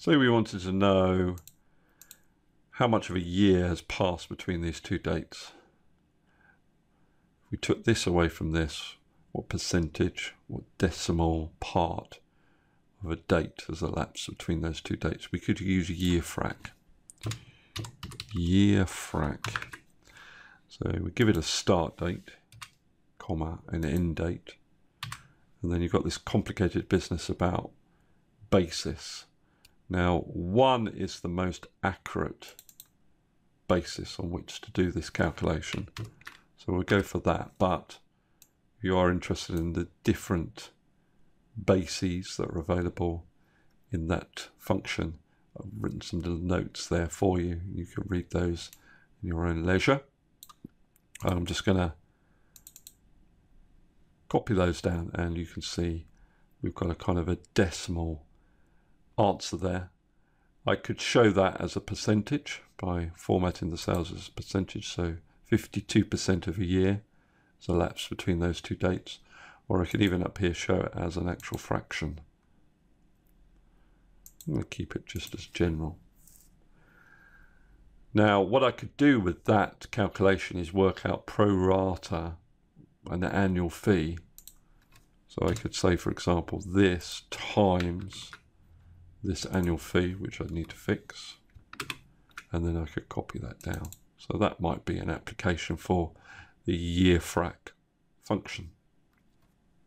Say we wanted to know how much of a year has passed between these two dates. If we took this away from this, what percentage, what decimal part of a date has elapsed between those two dates? We could use YEARFRAC. Year frac. So we give it a start date, comma, an end date. And then you've got this complicated business about basis. Now, one is the most accurate basis on which to do this calculation. So we'll go for that. But if you are interested in the different bases that are available in that function, I've written some little notes there for you. You can read those in your own leisure. I'm just going to copy those down and you can see we've got a kind of a decimal answer there. I could show that as a percentage by formatting the sales as a percentage. So 52% of a year is elapsed between those two dates. Or I could even up here show it as an actual fraction. I'm going to keep it just as general. Now, what I could do with that calculation is work out pro rata and the annual fee. So I could say, for example, this times this annual fee, which I need to fix, and then I could copy that down. So that might be an application for the YEARFRAC function.